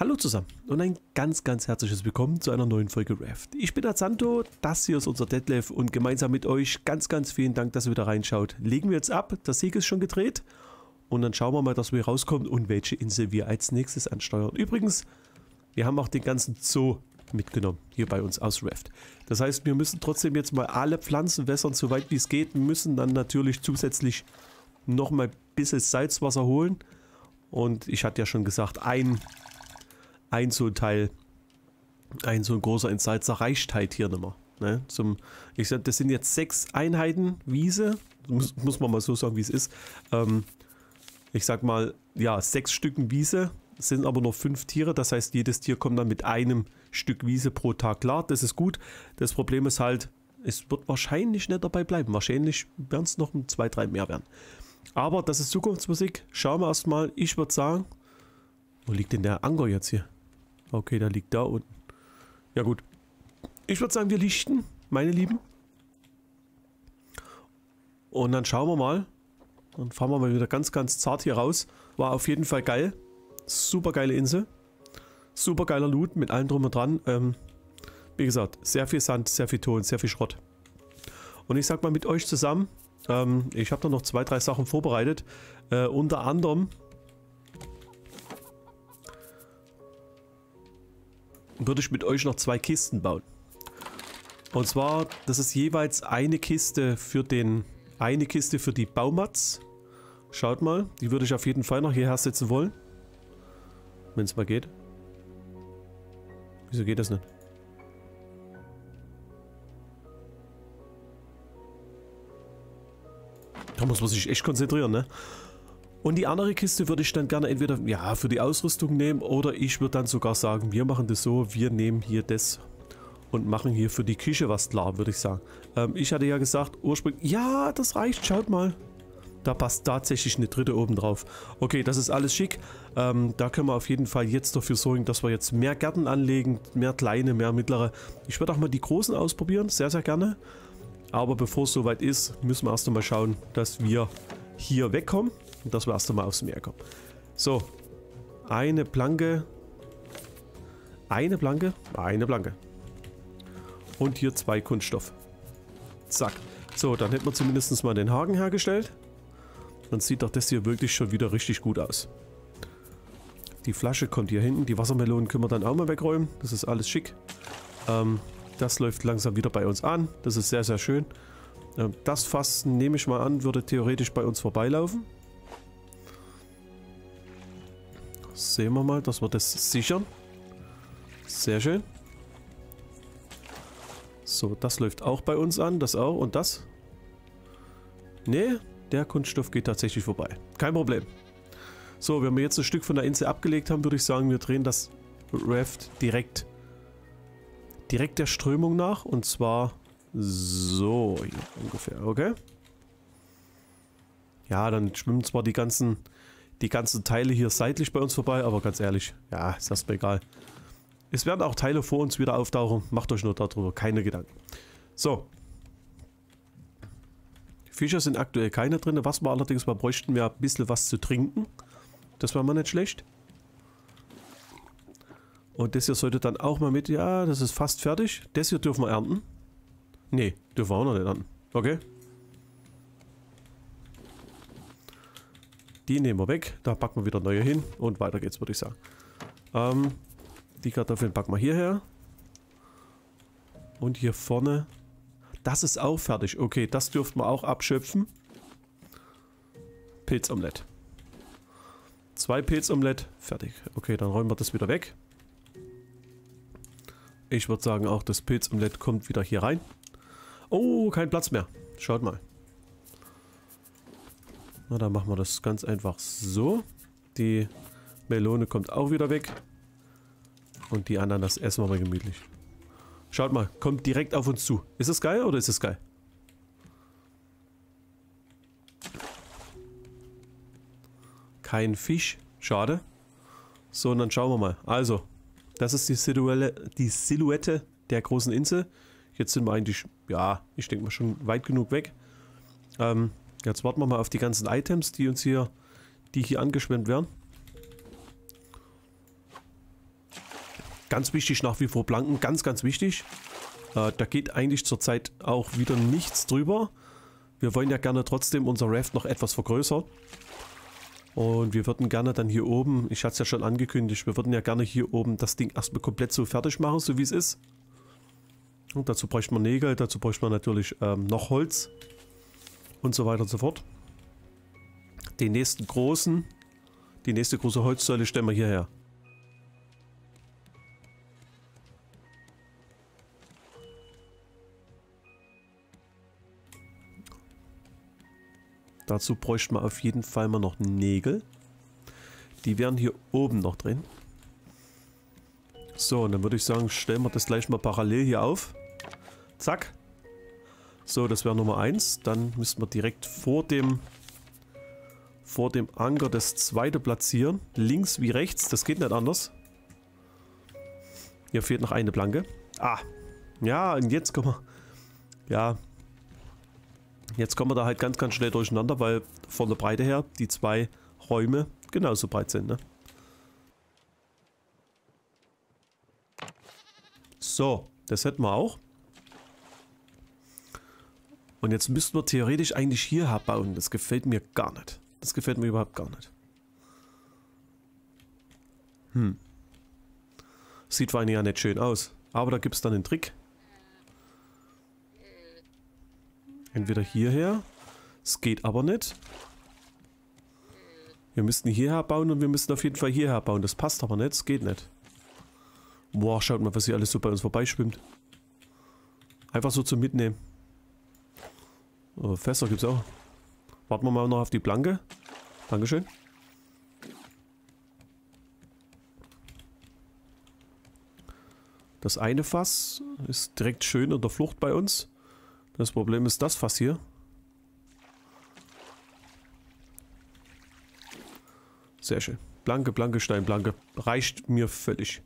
Hallo zusammen und ein ganz, ganz herzliches Willkommen zu einer neuen Folge Raft. Ich bin der Santo, das hier ist unser Detlef und gemeinsam mit euch ganz, ganz vielen Dank, dass ihr wieder reinschaut. Legen wir jetzt ab, der Sieg ist schon gedreht und dann schauen wir mal, dass wir rauskommen und welche Insel wir als nächstes ansteuern. Übrigens, wir haben auch den ganzen Zoo mitgenommen, hier bei uns aus Raft. Das heißt, wir müssen trotzdem jetzt mal alle Pflanzen wässern, soweit wie es geht. Müssen dann natürlich zusätzlich nochmal ein bisschen Salzwasser holen. Und ich hatte ja schon gesagt, ein, ein so ein Teil, ein so ein großer Entsalzer reicht halt hier nicht mehr. Ne? Zum, ich sag, das sind jetzt sechs Einheiten Wiese, muss, muss man mal so sagen, wie es ist. Ähm, ich sag mal, ja, sechs Stücken Wiese sind aber nur fünf Tiere. Das heißt, jedes Tier kommt dann mit einem Stück Wiese pro Tag klar. Das ist gut. Das Problem ist halt, es wird wahrscheinlich nicht dabei bleiben. Wahrscheinlich werden es noch zwei, drei mehr werden. Aber das ist Zukunftsmusik. Schauen wir erstmal. Ich würde sagen, wo liegt denn der Anker jetzt hier? Okay, der liegt da unten. Ja gut. Ich würde sagen, wir lichten, meine Lieben. Und dann schauen wir mal. Dann fahren wir mal wieder ganz, ganz zart hier raus. War auf jeden Fall geil. Super geile Insel. Super geiler Loot mit allem drum und dran. Ähm, wie gesagt, sehr viel Sand, sehr viel Ton, sehr viel Schrott. Und ich sag mal mit euch zusammen, ähm, ich habe da noch zwei, drei Sachen vorbereitet. Äh, unter anderem würde ich mit euch noch zwei Kisten bauen. Und zwar, das ist jeweils eine Kiste für den, eine Kiste für die Baumats. Schaut mal, die würde ich auf jeden Fall noch hierher setzen wollen. Wenn es mal geht. Wieso geht das nicht? Da muss man sich echt konzentrieren, ne? Und die andere Kiste würde ich dann gerne entweder ja, für die Ausrüstung nehmen oder ich würde dann sogar sagen, wir machen das so, wir nehmen hier das und machen hier für die Küche was klar, würde ich sagen. Ähm, ich hatte ja gesagt, ursprünglich, ja, das reicht, schaut mal. Da passt tatsächlich eine dritte oben drauf. Okay, das ist alles schick. Ähm, da können wir auf jeden Fall jetzt dafür sorgen, dass wir jetzt mehr Gärten anlegen. Mehr kleine, mehr mittlere. Ich würde auch mal die großen ausprobieren. Sehr, sehr gerne. Aber bevor es soweit ist, müssen wir erst einmal schauen, dass wir hier wegkommen. Und dass wir erst einmal aufs Meer kommen. So. Eine Planke. Eine Planke. Eine Planke. Und hier zwei Kunststoff. Zack. So, dann hätten wir zumindest mal den Haken hergestellt. Dann sieht doch das hier wirklich schon wieder richtig gut aus. Die Flasche kommt hier hinten. Die Wassermelonen können wir dann auch mal wegräumen. Das ist alles schick. Ähm, das läuft langsam wieder bei uns an. Das ist sehr, sehr schön. Ähm, das Fass, nehme ich mal an, würde theoretisch bei uns vorbeilaufen. Sehen wir mal, dass wir das sichern. Sehr schön. So, das läuft auch bei uns an. Das auch. Und das? Nee, der Kunststoff geht tatsächlich vorbei. Kein Problem. So, wenn wir jetzt ein Stück von der Insel abgelegt haben, würde ich sagen, wir drehen das Raft direkt, direkt der Strömung nach. Und zwar so hier ungefähr, okay? Ja, dann schwimmen zwar die ganzen, die ganzen Teile hier seitlich bei uns vorbei, aber ganz ehrlich, ja, ist erstmal egal. Es werden auch Teile vor uns wieder auftauchen. Macht euch nur darüber keine Gedanken. So, Fischer sind aktuell keine drin. Was wir allerdings mal bräuchten, wir ein bisschen was zu trinken. Das war mal nicht schlecht. Und das hier sollte dann auch mal mit. Ja, das ist fast fertig. Das hier dürfen wir ernten. Nee, dürfen wir auch noch nicht ernten. Okay. Die nehmen wir weg. Da packen wir wieder neue hin. Und weiter geht's, würde ich sagen. Ähm, die Kartoffeln packen wir hierher. Und hier vorne das ist auch fertig. Okay, das dürften wir auch abschöpfen. Pilzomelett. Zwei Pilzomelett, fertig. Okay, dann räumen wir das wieder weg. Ich würde sagen, auch das Pilzomelett kommt wieder hier rein. Oh, kein Platz mehr. Schaut mal. Na, dann machen wir das ganz einfach so. Die Melone kommt auch wieder weg. Und die Ananas essen wir mal gemütlich. Schaut mal, kommt direkt auf uns zu. Ist es geil oder ist es geil? Kein Fisch. Schade. So, und dann schauen wir mal. Also, das ist die Silhouette, die Silhouette der großen Insel. Jetzt sind wir eigentlich, ja, ich denke mal schon weit genug weg. Ähm, jetzt warten wir mal auf die ganzen Items, die uns hier, die hier angeschwemmt werden. Ganz wichtig nach wie vor Planken, ganz, ganz wichtig. Äh, da geht eigentlich zurzeit auch wieder nichts drüber. Wir wollen ja gerne trotzdem unser Raft noch etwas vergrößern. Und wir würden gerne dann hier oben, ich hatte es ja schon angekündigt, wir würden ja gerne hier oben das Ding erstmal komplett so fertig machen, so wie es ist. Und dazu bräuchte man Nägel, dazu bräuchte man natürlich ähm, noch Holz und so weiter und so fort. Den nächsten großen, die nächste große Holzsäule stellen wir hierher. Dazu bräuchte man auf jeden Fall mal noch Nägel. Die wären hier oben noch drin. So, und dann würde ich sagen, stellen wir das gleich mal parallel hier auf. Zack. So, das wäre Nummer 1. Dann müssten wir direkt vor dem vor dem Anker das zweite platzieren. Links wie rechts, das geht nicht anders. Hier fehlt noch eine Planke. Ah, ja, und jetzt kommen wir... Ja, Jetzt kommen wir da halt ganz, ganz schnell durcheinander, weil von der Breite her die zwei Räume genauso breit sind. Ne? So, das hätten wir auch. Und jetzt müssten wir theoretisch eigentlich hier bauen. Das gefällt mir gar nicht. Das gefällt mir überhaupt gar nicht. Hm. Sieht vor allem ja nicht schön aus. Aber da gibt es dann einen Trick. Entweder hierher. Es geht aber nicht. Wir müssten hierher bauen und wir müssten auf jeden Fall hierher bauen. Das passt aber nicht. Es geht nicht. Boah, schaut mal, was hier alles so bei uns vorbeischwimmt. Einfach so zum Mitnehmen. Oh, Fässer gibt es auch. Warten wir mal noch auf die Planke. Dankeschön. Das eine Fass ist direkt schön in der Flucht bei uns. Das Problem ist das Fass hier. Sehr schön. Blanke, blanke Steinblanke. Reicht mir völlig.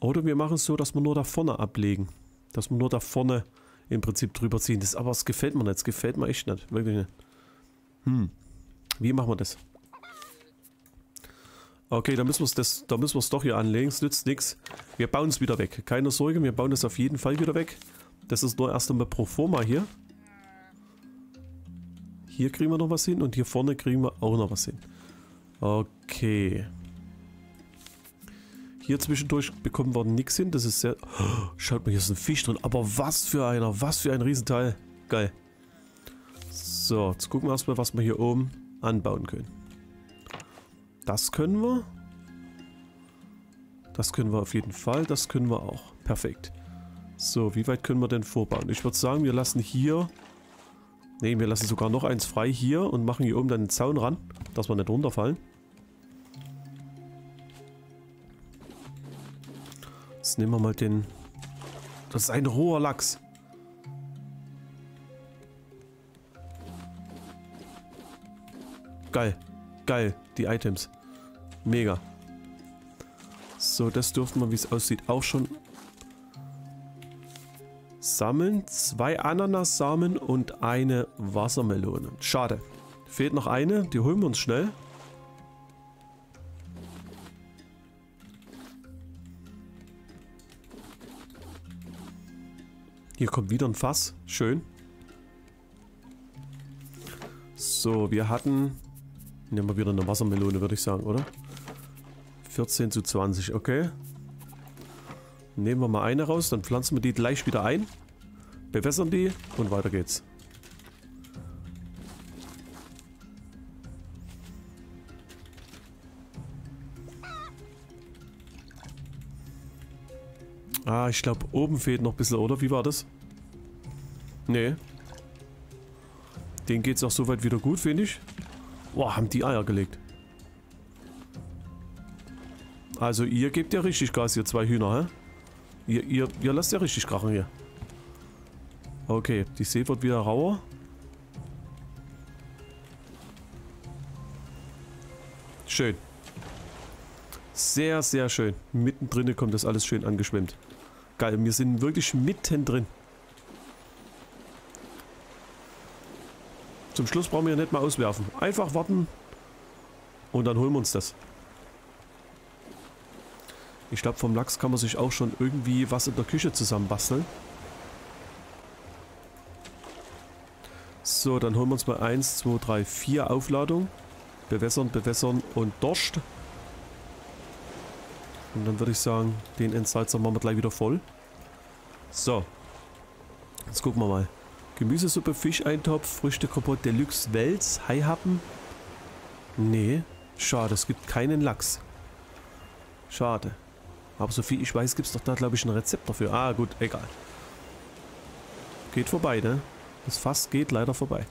Oder wir machen es so, dass wir nur da vorne ablegen. Dass wir nur da vorne im Prinzip drüber ziehen. Das, aber es gefällt mir nicht. Es gefällt mir echt nicht. Wirklich nicht. Hm. Wie machen wir das? Okay, da müssen wir es da müssen wir es doch hier anlegen. Es nützt nichts. Wir bauen es wieder weg. Keine Sorge, wir bauen es auf jeden Fall wieder weg. Das ist nur erst einmal pro forma hier. Hier kriegen wir noch was hin und hier vorne kriegen wir auch noch was hin. Okay. Hier zwischendurch bekommen wir nichts hin. Das ist sehr... Oh, schaut mal, hier ist ein Fisch drin. Aber was für einer. Was für ein Riesenteil. Geil. So, jetzt gucken wir erstmal, was wir hier oben anbauen können. Das können wir. Das können wir auf jeden Fall. Das können wir auch. Perfekt. So, wie weit können wir denn vorbauen? Ich würde sagen, wir lassen hier... Ne, wir lassen sogar noch eins frei hier und machen hier oben dann den Zaun ran, dass wir nicht runterfallen. Jetzt nehmen wir mal den... Das ist ein roher Lachs. Geil. Geil, die Items. Mega. So, das dürften wir, wie es aussieht, auch schon sammeln. Zwei Ananassamen und eine Wassermelone. Schade. Fehlt noch eine, die holen wir uns schnell. Hier kommt wieder ein Fass. Schön. So, wir hatten... Nehmen wir wieder eine Wassermelone, würde ich sagen, oder? 14 zu 20, okay. Nehmen wir mal eine raus, dann pflanzen wir die gleich wieder ein. Bewässern die und weiter geht's. Ah, ich glaube, oben fehlt noch ein bisschen, oder? Wie war das? Nee. Den geht's auch soweit wieder gut, finde ich. Boah, haben die Eier gelegt. Also ihr gebt ja richtig Gas, ihr zwei Hühner, hä? Ihr, ihr, ihr lasst ja richtig krachen hier. Okay, die See wird wieder rauer. Schön. Sehr, sehr schön. Mittendrin kommt das alles schön angeschwemmt. Geil, wir sind wirklich mittendrin. Zum Schluss brauchen wir nicht mal auswerfen. Einfach warten und dann holen wir uns das. Ich glaube, vom Lachs kann man sich auch schon irgendwie was in der Küche zusammenbasteln. So, dann holen wir uns mal 1, 2, 3, 4 Aufladungen. Bewässern, bewässern und Dorscht. Und dann würde ich sagen, den Entsalzer machen wir gleich wieder voll. So. Jetzt gucken wir mal. Gemüsesuppe, Fischeintopf, Früchte kaputt, Deluxe, Wels, Haihappen. Nee, schade, es gibt keinen Lachs. Schade. Aber soviel ich weiß, gibt es doch da, glaube ich, ein Rezept dafür. Ah, gut, egal. Geht vorbei, ne? Das Fass geht leider vorbei.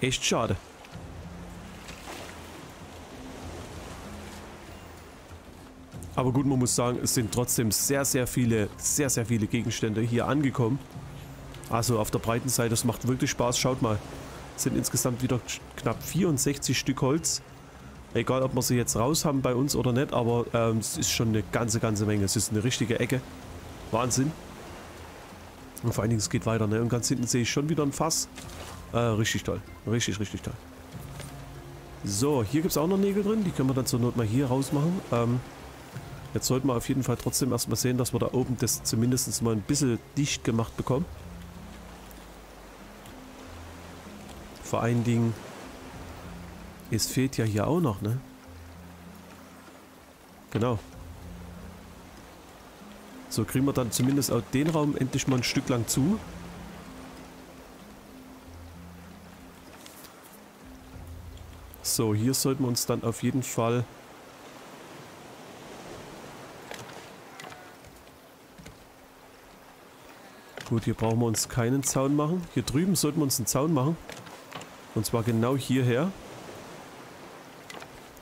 Echt schade. Aber gut, man muss sagen, es sind trotzdem sehr, sehr viele, sehr, sehr viele Gegenstände hier angekommen. Also auf der breiten Seite, es macht wirklich Spaß. Schaut mal, es sind insgesamt wieder knapp 64 Stück Holz. Egal, ob wir sie jetzt raus haben bei uns oder nicht, aber ähm, es ist schon eine ganze, ganze Menge. Es ist eine richtige Ecke. Wahnsinn. Und vor allen Dingen, es geht weiter. Ne? Und ganz hinten sehe ich schon wieder ein Fass. Äh, richtig toll. Richtig, richtig toll. So, hier gibt es auch noch Nägel drin. Die können wir dann zur Not mal hier rausmachen. Ähm, jetzt sollten wir auf jeden Fall trotzdem erstmal sehen, dass wir da oben das zumindest mal ein bisschen dicht gemacht bekommen. Vor allen Dingen, es fehlt ja hier auch noch, ne? Genau. So kriegen wir dann zumindest auch den Raum endlich mal ein Stück lang zu. So, hier sollten wir uns dann auf jeden Fall... Gut, hier brauchen wir uns keinen Zaun machen. Hier drüben sollten wir uns einen Zaun machen. Und zwar genau hierher.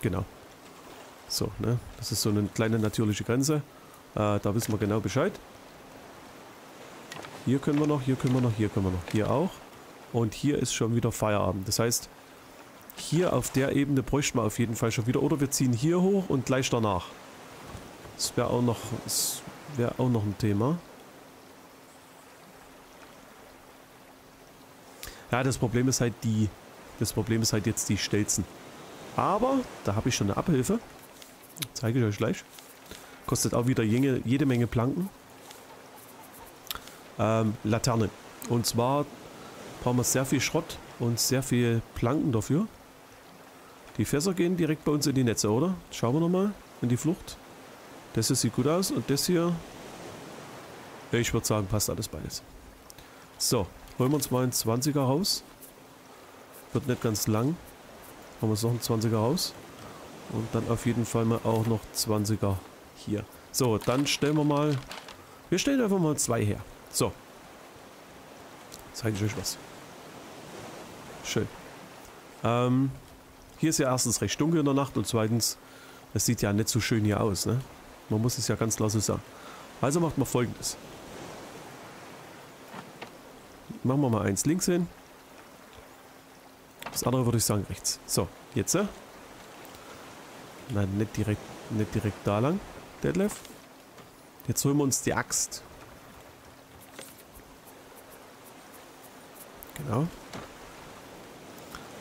Genau. So, ne? Das ist so eine kleine natürliche Grenze. Äh, da wissen wir genau Bescheid. Hier können wir noch, hier können wir noch, hier können wir noch. Hier auch. Und hier ist schon wieder Feierabend. Das heißt, hier auf der Ebene bräuchten wir auf jeden Fall schon wieder. Oder wir ziehen hier hoch und gleich danach. Das wäre auch noch, auch noch ein Thema. Ja, das Problem ist halt die, das Problem ist halt jetzt die Stelzen. Aber da habe ich schon eine Abhilfe. Zeige ich euch gleich. Kostet auch wieder jede, jede Menge Planken. Ähm, Laterne. Und zwar brauchen wir sehr viel Schrott und sehr viel Planken dafür. Die Fässer gehen direkt bei uns in die Netze, oder? Schauen wir nochmal in die Flucht. Das hier sieht gut aus und das hier, ich würde sagen, passt alles beides. So, holen wir uns mal ein 20er raus. Wird nicht ganz lang. Haben wir uns noch ein 20er raus. Und dann auf jeden Fall mal auch noch 20er hier. So, dann stellen wir mal... Wir stellen einfach mal zwei her. So. Zeige ich euch was. Schön. Ähm, hier ist ja erstens recht dunkel in der Nacht und zweitens, es sieht ja nicht so schön hier aus, ne? Man muss es ja ganz klar so sagen. Also macht man folgendes. Machen wir mal eins links hin. Das andere würde ich sagen rechts. So, jetzt. Äh? Nein, nicht direkt, nicht direkt da lang, Detlef. Jetzt holen wir uns die Axt. Genau.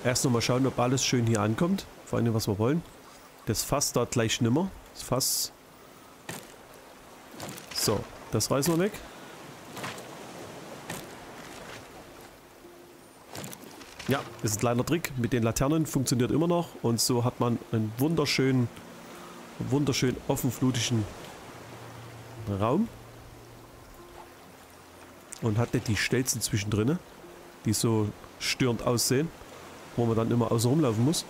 Erst nochmal schauen, ob alles schön hier ankommt. Vor allem, was wir wollen. Das Fass dort gleich nimmer. Das Fass. So, das reißen wir weg. Ja, ist ein kleiner Trick. Mit den Laternen funktioniert immer noch. Und so hat man einen wunderschönen, wunderschön offenflutigen Raum. Und hat nicht die Stelzen zwischendrin, die so störend aussehen wo man dann immer außen rumlaufen muss.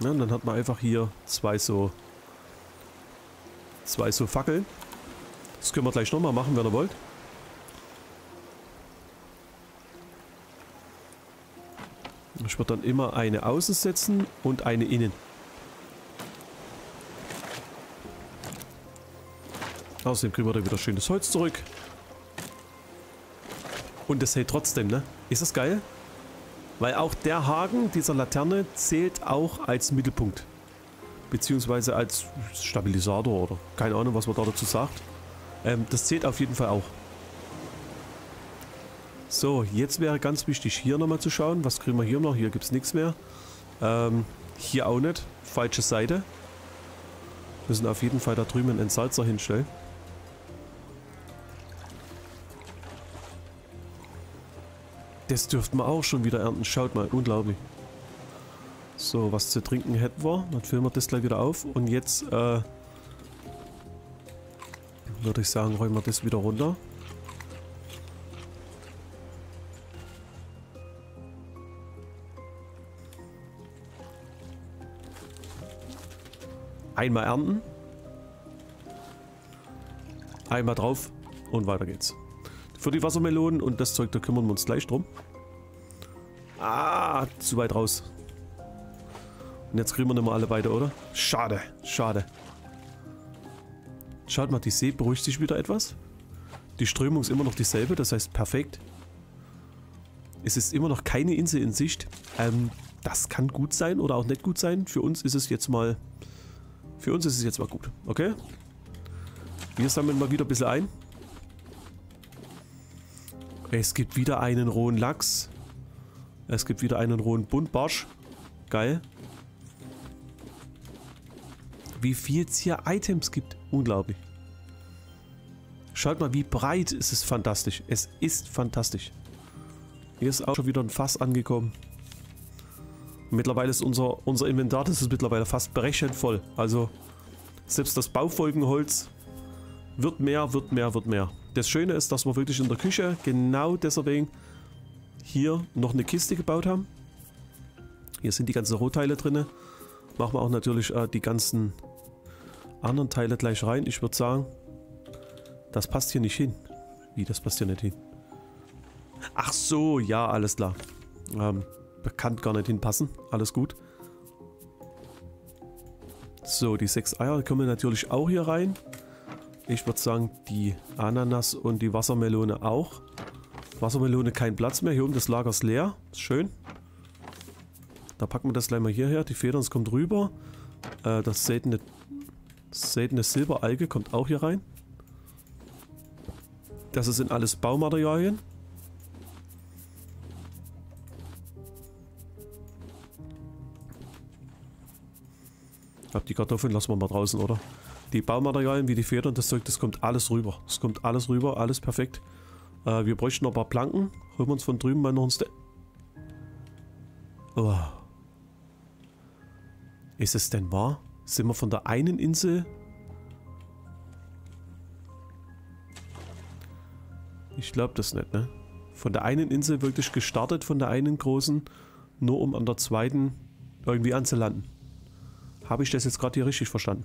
Ja, und dann hat man einfach hier zwei so zwei so Fackeln. Das können wir gleich nochmal machen, wenn ihr wollt. Ich würde dann immer eine außen setzen und eine innen. Außerdem kriegen wir da wieder schönes Holz zurück. Und das hält trotzdem, ne? Ist das geil? Weil auch der Haken dieser Laterne zählt auch als Mittelpunkt. Beziehungsweise als Stabilisator oder keine Ahnung, was man da dazu sagt. Ähm, das zählt auf jeden Fall auch. So, jetzt wäre ganz wichtig, hier nochmal zu schauen. Was kriegen wir hier noch? Hier gibt es nichts mehr. Ähm, hier auch nicht. Falsche Seite. Müssen auf jeden Fall da drüben einen Entsalzer hinstellen. Das dürften wir auch schon wieder ernten. Schaut mal, unglaublich. So, was zu trinken hätten wir. Dann füllen wir das gleich wieder auf. Und jetzt, äh, würde ich sagen, räumen wir das wieder runter. Einmal ernten. Einmal drauf und weiter geht's. Für die Wassermelonen und das Zeug, da kümmern wir uns gleich drum. Ah, zu weit raus. Und jetzt kriegen wir nicht mehr alle weiter, oder? Schade, schade. Schaut mal, die See beruhigt sich wieder etwas. Die Strömung ist immer noch dieselbe, das heißt perfekt. Es ist immer noch keine Insel in Sicht. Ähm, das kann gut sein oder auch nicht gut sein. Für uns ist es jetzt mal für uns ist es jetzt mal gut, okay? Wir sammeln mal wieder ein bisschen ein. Es gibt wieder einen rohen Lachs. Es gibt wieder einen rohen Buntbarsch. Geil. Wie viel es hier Items gibt. Unglaublich. Schaut mal, wie breit ist es fantastisch. Es ist fantastisch. Hier ist auch schon wieder ein Fass angekommen. Mittlerweile ist unser, unser Inventar, das ist mittlerweile fast berechnet voll. Also selbst das Baufolgenholz wird mehr, wird mehr, wird mehr. Das Schöne ist, dass wir wirklich in der Küche genau deswegen hier noch eine Kiste gebaut haben. Hier sind die ganzen Rohteile drin. Machen wir auch natürlich äh, die ganzen anderen Teile gleich rein. Ich würde sagen, das passt hier nicht hin. Wie, das passt hier nicht hin? Ach so, ja, alles klar. Ähm, kann gar nicht hinpassen. Alles gut. So, die sechs Eier kommen natürlich auch hier rein. Ich würde sagen, die Ananas und die Wassermelone auch. Wassermelone kein Platz mehr. Hier oben das Lager ist leer. Ist schön. Da packen wir das gleich mal hierher. Die Federn, es kommt rüber. Äh, das seltene, seltene Silberalge kommt auch hier rein. Das sind alles Baumaterialien. Glaube, die Kartoffeln lassen wir mal draußen, oder? Die Baumaterialien wie die Federn, das Zeug, das kommt alles rüber. Es kommt alles rüber, alles perfekt. Äh, wir bräuchten noch ein paar Planken. Holen wir uns von drüben mal noch ein Ste oh. Ist es denn wahr? Sind wir von der einen Insel... Ich glaube das nicht, ne? Von der einen Insel wirklich gestartet, von der einen großen, nur um an der zweiten irgendwie anzulanden. Habe ich das jetzt gerade hier richtig verstanden?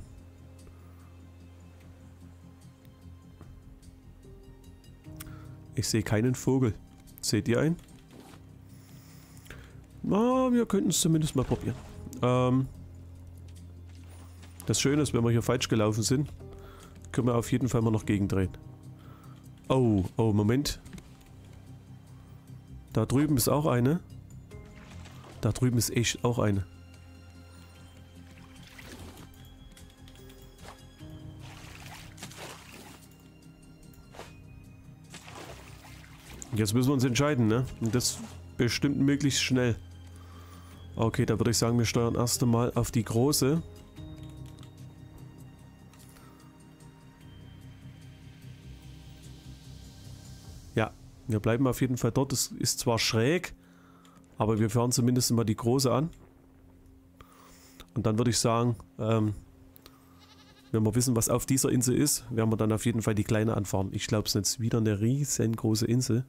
Ich sehe keinen Vogel. Seht ihr einen? Na, wir könnten es zumindest mal probieren. Ähm, das Schöne ist, wenn wir hier falsch gelaufen sind, können wir auf jeden Fall mal noch gegendrehen. Oh, oh, Moment. Da drüben ist auch eine. Da drüben ist echt auch eine. Jetzt müssen wir uns entscheiden, ne? Und das bestimmt möglichst schnell. Okay, da würde ich sagen, wir steuern erst einmal auf die große. Ja, wir bleiben auf jeden Fall dort. Es ist zwar schräg, aber wir fahren zumindest mal die große an. Und dann würde ich sagen, ähm, wenn wir wissen, was auf dieser Insel ist, werden wir dann auf jeden Fall die kleine anfahren. Ich glaube, es ist jetzt wieder eine riesengroße Insel.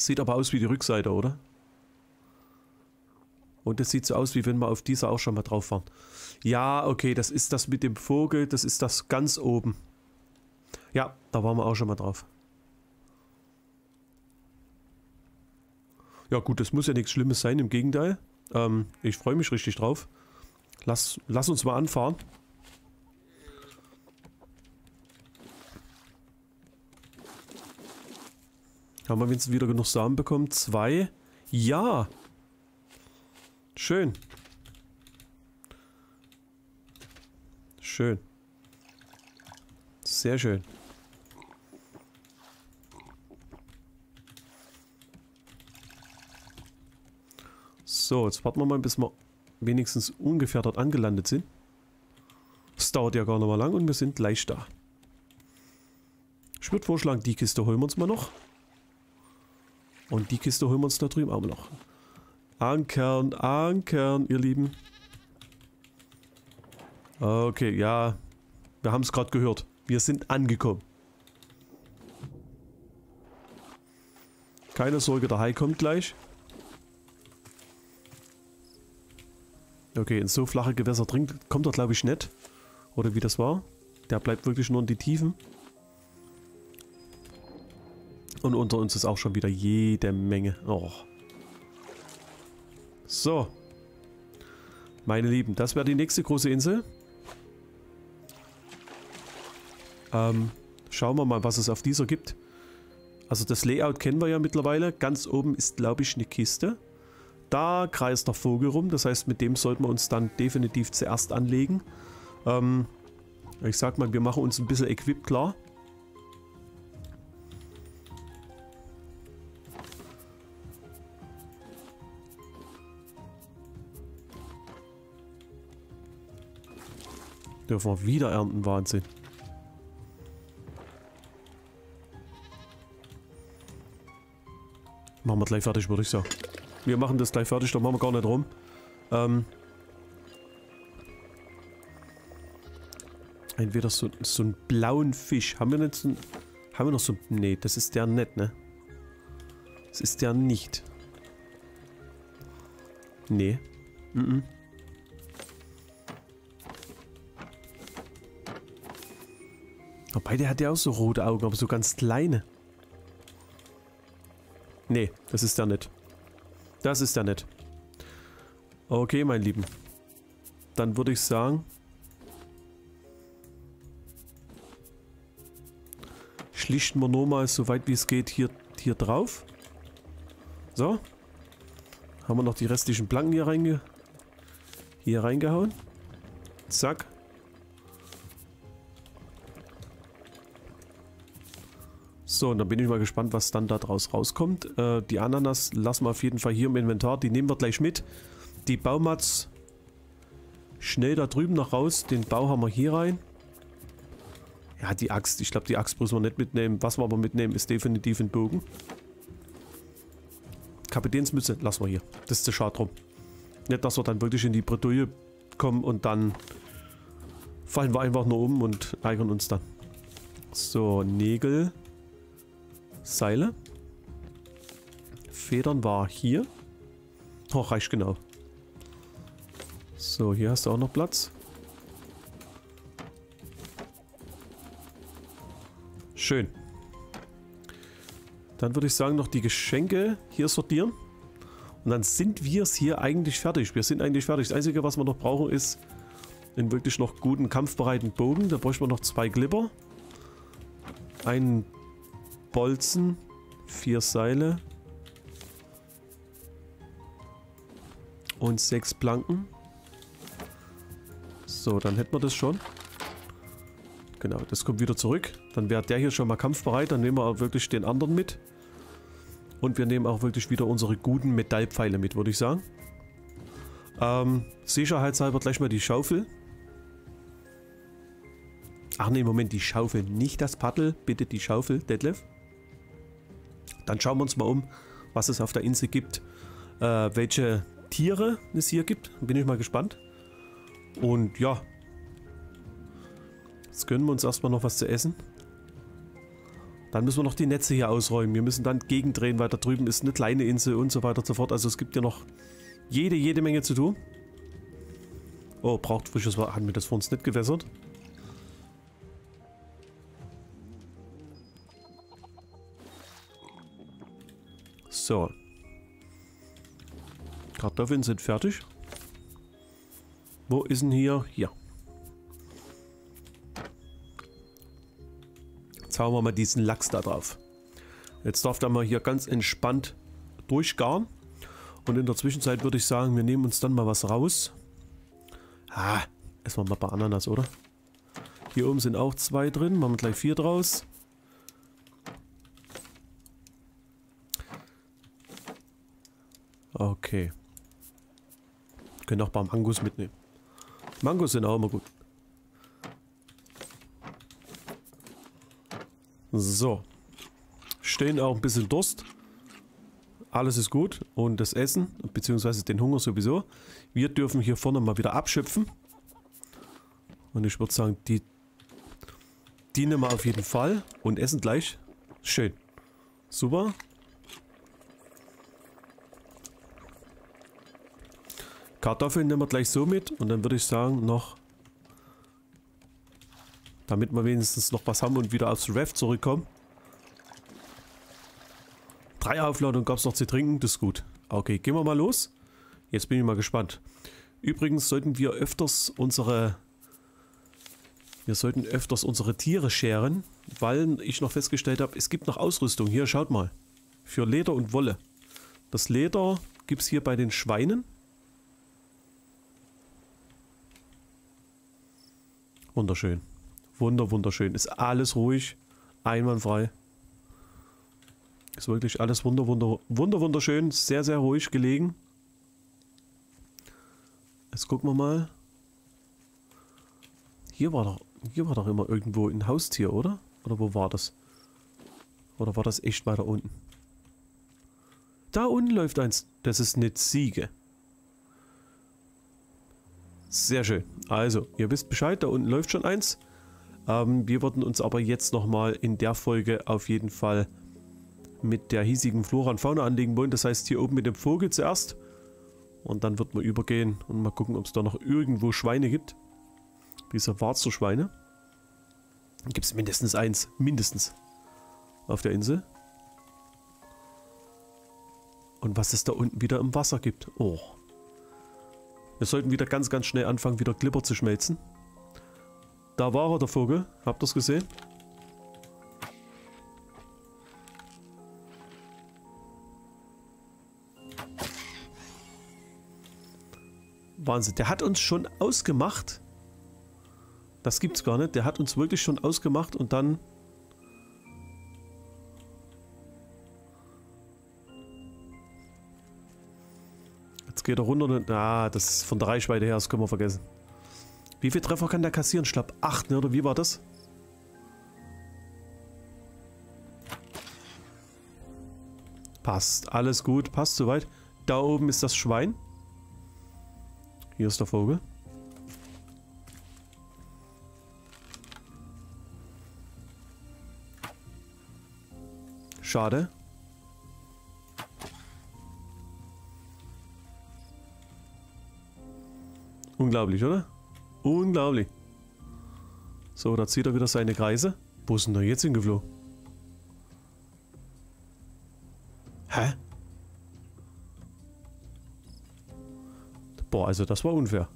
Sieht aber aus wie die Rückseite, oder? Und es sieht so aus, wie wenn wir auf dieser auch schon mal drauf waren. Ja, okay, das ist das mit dem Vogel, das ist das ganz oben. Ja, da waren wir auch schon mal drauf. Ja gut, das muss ja nichts Schlimmes sein, im Gegenteil. Ähm, ich freue mich richtig drauf. Lass, lass uns mal anfahren. Da haben wir wenigstens wieder genug Samen bekommen. Zwei. Ja. Schön. Schön. Sehr schön. So, jetzt warten wir mal, bis wir wenigstens ungefähr dort angelandet sind. Das dauert ja gar nicht mal lang und wir sind gleich da. Ich würde vorschlagen, die Kiste holen wir uns mal noch. Und die Kiste holen wir uns da drüben auch noch. Ankern, ankern, ihr Lieben. Okay, ja. Wir haben es gerade gehört. Wir sind angekommen. Keine Sorge, der Hai kommt gleich. Okay, in so flache Gewässer dringt, kommt er glaube ich nicht. Oder wie das war. Der bleibt wirklich nur in die Tiefen. Und unter uns ist auch schon wieder jede Menge. Oh. So. Meine Lieben, das wäre die nächste große Insel. Ähm, schauen wir mal, was es auf dieser gibt. Also das Layout kennen wir ja mittlerweile. Ganz oben ist, glaube ich, eine Kiste. Da kreist der Vogel rum. Das heißt, mit dem sollten wir uns dann definitiv zuerst anlegen. Ähm, ich sag mal, wir machen uns ein bisschen Equip klar. Dürfen wir wieder ernten, Wahnsinn. Machen wir gleich fertig, würde ich sagen. Wir machen das gleich fertig, da machen wir gar nicht rum. Ähm, entweder so, so einen blauen Fisch. Haben wir nicht so einen, Haben wir noch so... Nee, das ist der nicht, ne? Das ist der nicht. Nee. Mm, -mm. Wobei, der hat ja auch so rote Augen, aber so ganz kleine. Nee, das ist der nicht. Das ist der nicht. Okay, mein Lieben. Dann würde ich sagen... Schlichten wir nur mal so weit wie es geht hier, hier drauf. So. Haben wir noch die restlichen Planken hier, reinge hier reingehauen. Zack. So, und dann bin ich mal gespannt, was dann da draus rauskommt. Äh, die Ananas lassen wir auf jeden Fall hier im Inventar. Die nehmen wir gleich mit. Die Baumats schnell da drüben noch raus. Den Bau haben wir hier rein. Ja, die Axt. Ich glaube, die Axt müssen wir nicht mitnehmen. Was wir aber mitnehmen, ist definitiv ein Bogen. Kapitänsmütze lassen wir hier. Das ist zu schade drum. Nicht, dass wir dann wirklich in die Bredouille kommen und dann fallen wir einfach nur um und ärgern uns dann. So, Nägel. Seile. Federn war hier. Oh, reicht genau. So, hier hast du auch noch Platz. Schön. Dann würde ich sagen, noch die Geschenke hier sortieren. Und dann sind wir es hier eigentlich fertig. Wir sind eigentlich fertig. Das Einzige, was wir noch brauchen, ist einen wirklich noch guten, kampfbereiten Bogen. Da bräuchten wir noch zwei Glipper. Einen Bolzen, vier Seile und sechs Planken. So, dann hätten wir das schon. Genau, das kommt wieder zurück. Dann wäre der hier schon mal kampfbereit. Dann nehmen wir auch wirklich den anderen mit. Und wir nehmen auch wirklich wieder unsere guten Metallpfeile mit, würde ich sagen. Ähm, sicherheitshalber gleich mal die Schaufel. Ach ne, Moment, die Schaufel, nicht das Paddel. Bitte die Schaufel, Detlef. Dann schauen wir uns mal um, was es auf der Insel gibt, äh, welche Tiere es hier gibt. Bin ich mal gespannt. Und ja, jetzt gönnen wir uns erstmal noch was zu essen. Dann müssen wir noch die Netze hier ausräumen. Wir müssen dann gegendrehen, weil da drüben ist eine kleine Insel und so weiter und so fort. Also es gibt ja noch jede, jede Menge zu tun. Oh, braucht frisches Wasser. Haben wir das vor uns nicht gewässert? So. Kartoffeln sind fertig. Wo ist denn hier? Hier. Jetzt hauen wir mal diesen Lachs da drauf. Jetzt darf der mal hier ganz entspannt durchgaren. Und in der Zwischenzeit würde ich sagen, wir nehmen uns dann mal was raus. Ah, essen wir mal ein paar Ananas, oder? Hier oben sind auch zwei drin. Machen wir gleich vier draus. Okay. können auch ein paar Mangos mitnehmen. Mangos sind auch immer gut. So. Stehen auch ein bisschen Durst. Alles ist gut. Und das Essen, beziehungsweise den Hunger sowieso. Wir dürfen hier vorne mal wieder abschöpfen. Und ich würde sagen, die, die nehmen wir auf jeden Fall. Und essen gleich. Schön. Super. Kartoffeln nehmen wir gleich so mit. Und dann würde ich sagen, noch damit wir wenigstens noch was haben und wieder aufs Ref zurückkommen. Drei Aufladungen gab es noch zu trinken, das ist gut. Okay, gehen wir mal los. Jetzt bin ich mal gespannt. Übrigens sollten wir öfters unsere... Wir sollten öfters unsere Tiere scheren, weil ich noch festgestellt habe, es gibt noch Ausrüstung. Hier, schaut mal. Für Leder und Wolle. Das Leder gibt es hier bei den Schweinen. Wunderschön. Wunder, wunderschön. Ist alles ruhig, einwandfrei. Ist wirklich alles wunder, wunder, wunder, wunderschön. Sehr, sehr ruhig gelegen. Jetzt gucken wir mal. Hier war doch, hier war doch immer irgendwo ein Haustier, oder? Oder wo war das? Oder war das echt weiter unten? Da unten läuft eins. Das ist eine Ziege. Sehr schön. Also, ihr wisst Bescheid, da unten läuft schon eins. Ähm, wir würden uns aber jetzt nochmal in der Folge auf jeden Fall mit der hiesigen Flora und Fauna anlegen wollen. Das heißt hier oben mit dem Vogel zuerst. Und dann wird man übergehen und mal gucken, ob es da noch irgendwo Schweine gibt. Diese Warzerschweine. Gibt es mindestens eins. Mindestens. Auf der Insel. Und was es da unten wieder im Wasser gibt. Oh. Wir sollten wieder ganz, ganz schnell anfangen, wieder Glipper zu schmelzen. Da war er, der Vogel. Habt ihr es gesehen? Wahnsinn. Der hat uns schon ausgemacht. Das gibt's gar nicht. Der hat uns wirklich schon ausgemacht und dann... geht er runter. Ah, das ist von der Reichweite her, das können wir vergessen. Wie viele Treffer kann der kassieren? Ich glaube 8, ne? oder wie war das? Passt, alles gut, passt soweit. Da oben ist das Schwein. Hier ist der Vogel. Schade. Unglaublich, oder? Unglaublich. So, da zieht er wieder seine Kreise. Wo ist denn der jetzt hingeflogen? Hä? Boah, also das war unfair.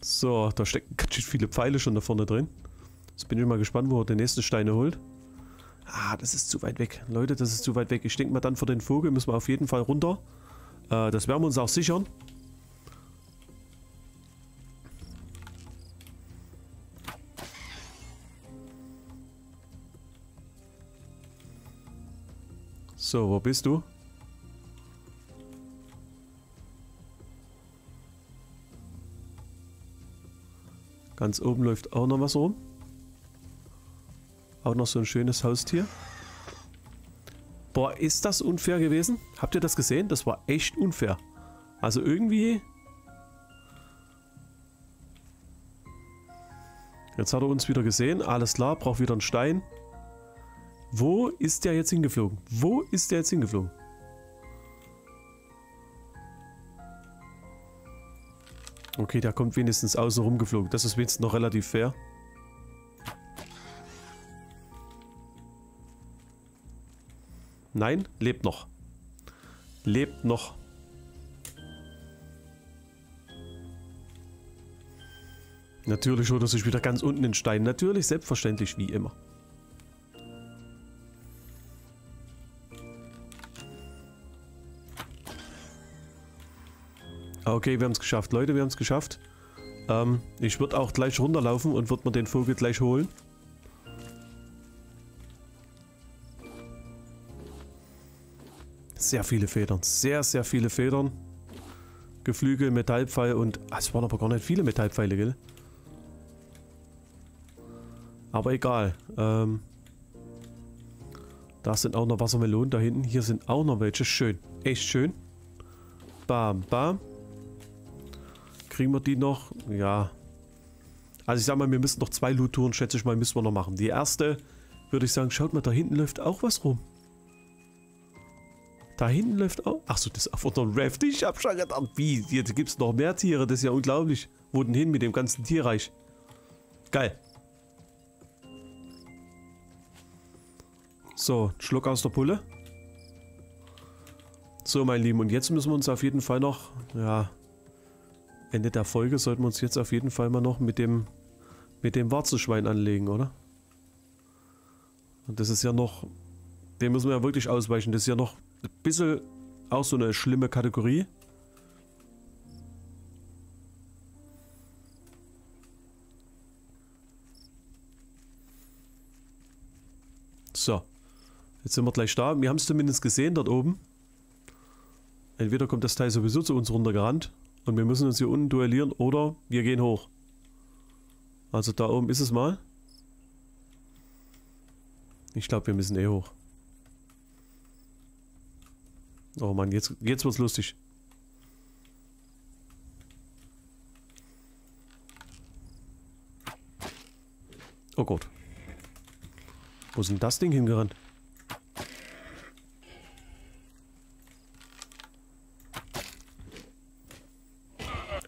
So, da stecken ganz schön viele Pfeile schon da vorne drin. Jetzt bin ich mal gespannt, wo er den nächsten Steine holt. Ah, das ist zu weit weg. Leute, das ist zu weit weg. Ich denke mal dann für den Vogel müssen wir auf jeden Fall runter. Äh, das werden wir uns auch sichern. So, wo bist du? Ganz oben läuft auch noch was rum. Auch noch so ein schönes Haustier. Boah, ist das unfair gewesen? Habt ihr das gesehen? Das war echt unfair. Also irgendwie... Jetzt hat er uns wieder gesehen. Alles klar, braucht wieder einen Stein. Wo ist der jetzt hingeflogen? Wo ist der jetzt hingeflogen? Okay, der kommt wenigstens außen rumgeflogen. Das ist wenigstens noch relativ fair. Nein, lebt noch. Lebt noch. Natürlich holt er sich wieder ganz unten den Stein. Natürlich, selbstverständlich, wie immer. Okay, wir haben es geschafft. Leute, wir haben es geschafft. Ähm, ich würde auch gleich runterlaufen und würde mir den Vogel gleich holen. Sehr viele Federn. Sehr, sehr viele Federn. Geflügel, Metallpfeil und... Ah, es waren aber gar nicht viele Metallpfeile, gell? Aber egal. Ähm, da sind auch noch Wassermelonen da hinten. Hier sind auch noch welche. Schön. Echt schön. Bam, bam. Kriegen wir die noch? Ja. Also ich sag mal, wir müssen noch zwei Loot-Touren, schätze ich mal, müssen wir noch machen. Die erste, würde ich sagen, schaut mal, da hinten läuft auch was rum. Da hinten läuft auch... Achso, das ist einfach noch Raft. Ich hab schon gedacht, wie? Hier gibt es noch mehr Tiere. Das ist ja unglaublich. Wo denn hin mit dem ganzen Tierreich? Geil. So, Schluck aus der Pulle. So, mein Lieben, und jetzt müssen wir uns auf jeden Fall noch, ja, Ende der Folge sollten wir uns jetzt auf jeden Fall mal noch mit dem, mit dem Warzenschwein anlegen, oder? Und das ist ja noch, dem müssen wir ja wirklich ausweichen. Das ist ja noch ein bisschen auch so eine schlimme Kategorie. So. Jetzt sind wir gleich da. Wir haben es zumindest gesehen dort oben. Entweder kommt das Teil sowieso zu uns runtergerannt und wir müssen uns hier unten duellieren oder wir gehen hoch. Also da oben ist es mal. Ich glaube, wir müssen eh hoch. Oh Mann, jetzt, jetzt wird's lustig. Oh Gott. Wo ist denn das Ding hingerannt?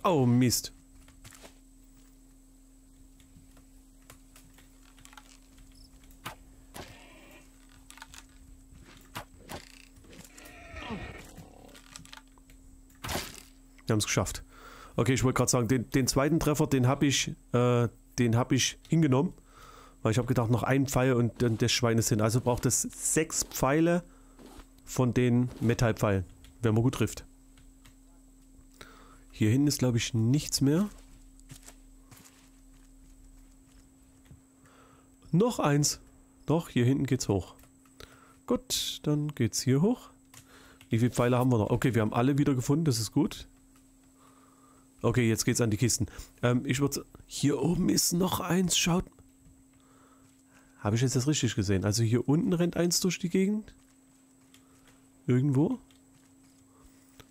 Oh, Mist. Haben es geschafft. Okay, ich wollte gerade sagen, den, den, zweiten Treffer, den habe ich, äh, habe ich hingenommen. Weil ich habe gedacht, noch ein Pfeil und dann das Schwein ist hin. Also braucht es sechs Pfeile von den Metallpfeilen, wenn man gut trifft. Hier hinten ist, glaube ich, nichts mehr. Noch eins. Doch, hier hinten geht's hoch. Gut, dann geht's hier hoch. Wie viele Pfeile haben wir noch? Okay, wir haben alle wieder gefunden, das ist gut. Okay, jetzt geht's an die Kisten. Ähm, ich würde... Hier oben ist noch eins, schaut. Habe ich jetzt das richtig gesehen? Also hier unten rennt eins durch die Gegend? Irgendwo?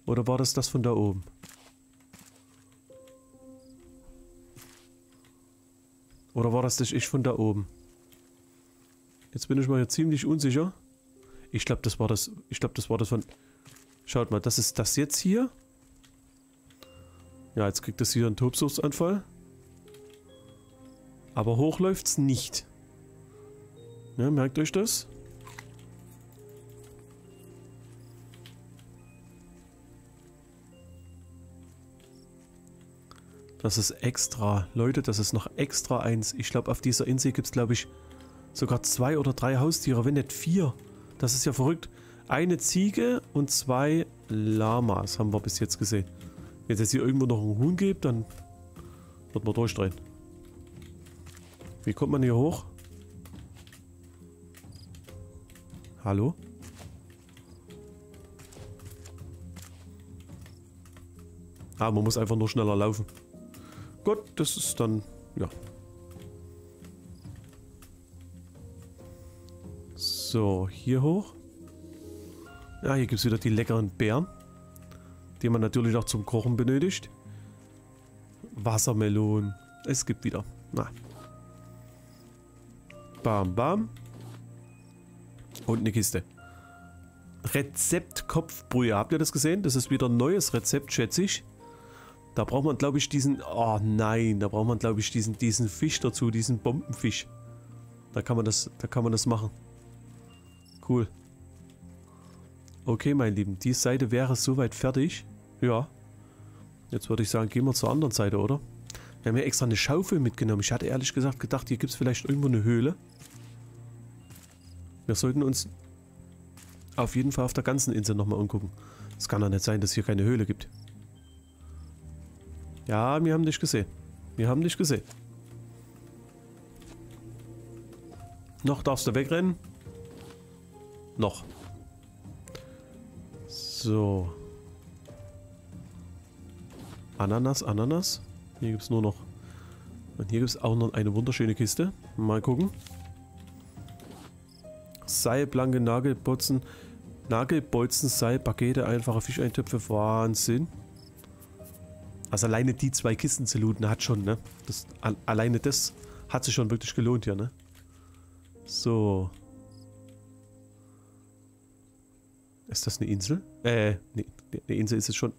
Oder war das das von da oben? Oder war das das ich von da oben? Jetzt bin ich mal hier ziemlich unsicher. Ich glaube, das war das. Ich glaube, das war das von. Schaut mal, das ist das jetzt hier. Ja, jetzt kriegt das hier einen Tobsuchtsanfall. Aber hoch läuft's nicht. Ja, merkt euch das? Das ist extra. Leute, das ist noch extra eins. Ich glaube, auf dieser Insel gibt es, glaube ich, sogar zwei oder drei Haustiere, wenn nicht vier. Das ist ja verrückt. Eine Ziege und zwei Lamas haben wir bis jetzt gesehen. Wenn es hier irgendwo noch einen Huhn gibt, dann wird man durchdrehen. Wie kommt man hier hoch? Hallo? Ah, man muss einfach nur schneller laufen. Gut, das ist dann, ja. So, hier hoch. Ja, hier gibt es wieder die leckeren Beeren, die man natürlich auch zum Kochen benötigt. Wassermelonen. Es gibt wieder. Na. Bam, bam. Und eine Kiste. Rezept Kopfbrühe. Habt ihr das gesehen? Das ist wieder ein neues Rezept, schätze ich. Da braucht man, glaube ich, diesen... Oh nein, da braucht man, glaube ich, diesen, diesen Fisch dazu, diesen Bombenfisch. Da kann man das, da kann man das machen. Cool. Okay, mein Lieben, die Seite wäre soweit fertig. Ja. Jetzt würde ich sagen, gehen wir zur anderen Seite, oder? Wir haben ja extra eine Schaufel mitgenommen. Ich hatte ehrlich gesagt gedacht, hier gibt es vielleicht irgendwo eine Höhle. Wir sollten uns auf jeden Fall auf der ganzen Insel nochmal umgucken. Es kann doch nicht sein, dass hier keine Höhle gibt. Ja, wir haben dich gesehen. Wir haben dich gesehen. Noch darfst du wegrennen. Noch. So. Ananas, Ananas. Hier gibt es nur noch... Und hier gibt es auch noch eine wunderschöne Kiste. Mal gucken. Seil, blanke Nagelbotzen. Nagelbolzen, Seil, Pakete, einfache Fischeintöpfe. Wahnsinn. Also alleine die zwei Kisten zu looten hat schon, ne? Das, alleine das hat sich schon wirklich gelohnt hier, ne? So. Ist das eine Insel? Äh, nee, eine Insel ist es schon.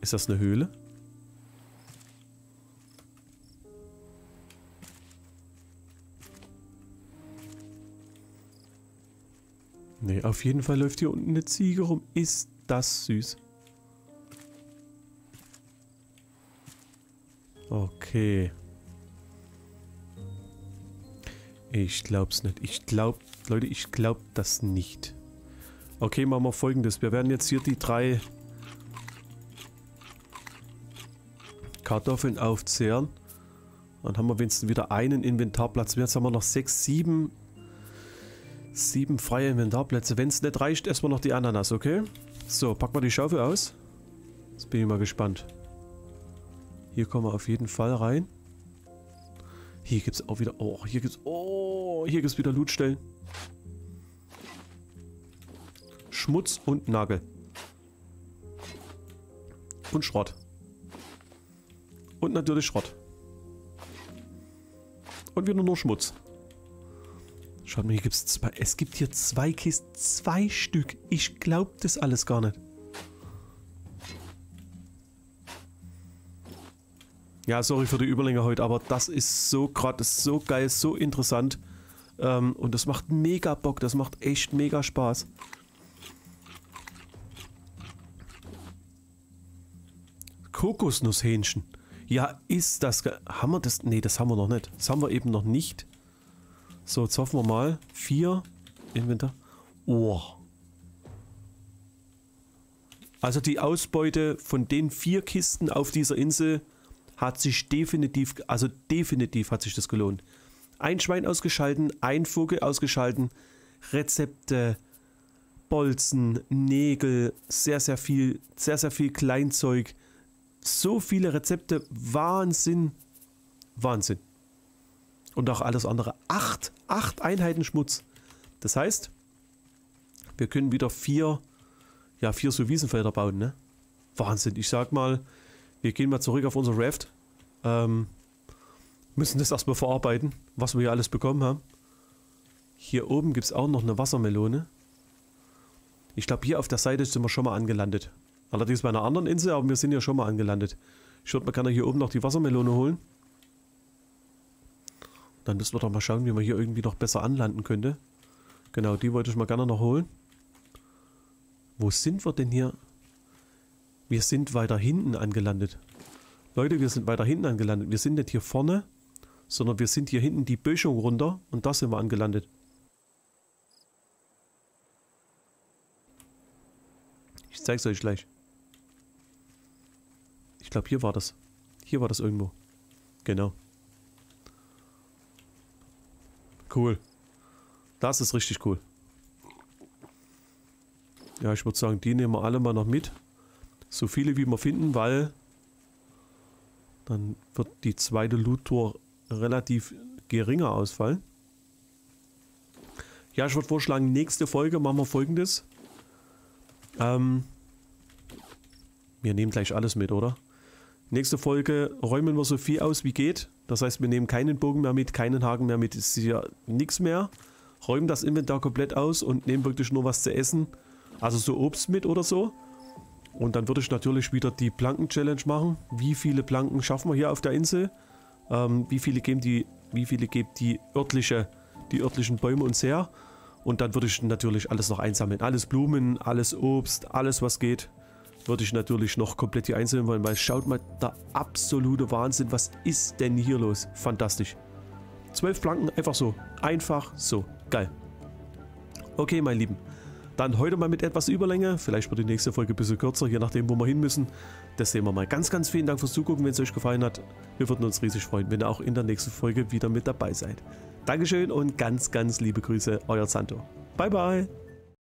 Ist das eine Höhle? Nee, auf jeden Fall läuft hier unten eine Ziege rum. Ist das süß. Okay. Ich glaub's nicht. Ich glaub, Leute, ich glaub das nicht. Okay, machen wir folgendes. Wir werden jetzt hier die drei Kartoffeln aufzehren. Dann haben wir wenigstens wieder einen Inventarplatz. Jetzt haben wir noch sechs, sieben, sieben freie Inventarplätze. Wenn es nicht reicht, wir noch die Ananas, okay? So, packen wir die Schaufel aus. Jetzt bin ich mal gespannt. Hier kommen wir auf jeden Fall rein. Hier gibt es auch wieder... Oh, hier gibt es... Oh, hier gibt es wieder Lootstellen. Schmutz und Nagel. Und Schrott. Und natürlich Schrott. Und wieder nur Schmutz. Schaut mal, hier gibt es zwei. Es gibt hier zwei Kisten. Zwei Stück. Ich glaube das alles gar nicht. Ja, sorry für die Überlänge heute, aber das ist so gerade, so geil, so interessant. Ähm, und das macht mega Bock, das macht echt mega Spaß. Kokosnusshähnchen. Ja, ist das... Haben wir das? Nee, das haben wir noch nicht. Das haben wir eben noch nicht. So, jetzt hoffen wir mal. Vier. Inventar. Oh. Also die Ausbeute von den vier Kisten auf dieser Insel hat sich definitiv, also definitiv hat sich das gelohnt. Ein Schwein ausgeschalten, ein Vogel ausgeschalten, Rezepte, Bolzen, Nägel, sehr, sehr viel, sehr, sehr viel Kleinzeug, so viele Rezepte. Wahnsinn. Wahnsinn. Und auch alles andere. Acht, acht Einheiten Schmutz. Das heißt, wir können wieder vier, ja, vier so Wiesenfelder bauen, ne? Wahnsinn. Ich sag mal, wir gehen mal zurück auf unser Raft. Ähm, müssen das erstmal verarbeiten, was wir hier alles bekommen haben. Hier oben gibt es auch noch eine Wassermelone. Ich glaube, hier auf der Seite sind wir schon mal angelandet. Allerdings bei einer anderen Insel, aber wir sind ja schon mal angelandet. Ich würde, man kann ja hier oben noch die Wassermelone holen. Dann müssen wir doch mal schauen, wie man hier irgendwie noch besser anlanden könnte. Genau, die wollte ich mal gerne noch holen. Wo sind wir denn hier? Wir sind weiter hinten angelandet. Leute, wir sind weiter hinten angelandet. Wir sind nicht hier vorne, sondern wir sind hier hinten die Böschung runter und da sind wir angelandet. Ich zeig's euch gleich glaube, hier war das. Hier war das irgendwo. Genau. Cool. Das ist richtig cool. Ja, ich würde sagen, die nehmen wir alle mal noch mit. So viele wie wir finden, weil dann wird die zweite Loot-Tour relativ geringer ausfallen. Ja, ich würde vorschlagen, nächste Folge machen wir folgendes. Ähm, wir nehmen gleich alles mit, oder? Nächste Folge räumen wir so viel aus wie geht. Das heißt, wir nehmen keinen Bogen mehr mit, keinen Haken mehr mit, ist ja nichts mehr. Räumen das Inventar komplett aus und nehmen wirklich nur was zu essen. Also so Obst mit oder so. Und dann würde ich natürlich wieder die Planken-Challenge machen. Wie viele Planken schaffen wir hier auf der Insel? Ähm, wie viele geben die, wie viele gibt die örtliche, die örtlichen Bäume uns her? Und dann würde ich natürlich alles noch einsammeln. Alles Blumen, alles Obst, alles was geht würde ich natürlich noch komplett hier einzeln wollen, weil schaut mal, der absolute Wahnsinn. Was ist denn hier los? Fantastisch. Zwölf Flanken, einfach so. Einfach so. Geil. Okay, mein Lieben. Dann heute mal mit etwas Überlänge. Vielleicht wird die nächste Folge ein bisschen kürzer, je nachdem, wo wir hin müssen. Das sehen wir mal. Ganz, ganz vielen Dank fürs Zugucken, wenn es euch gefallen hat. Wir würden uns riesig freuen, wenn ihr auch in der nächsten Folge wieder mit dabei seid. Dankeschön und ganz, ganz liebe Grüße, euer Santo. Bye, bye.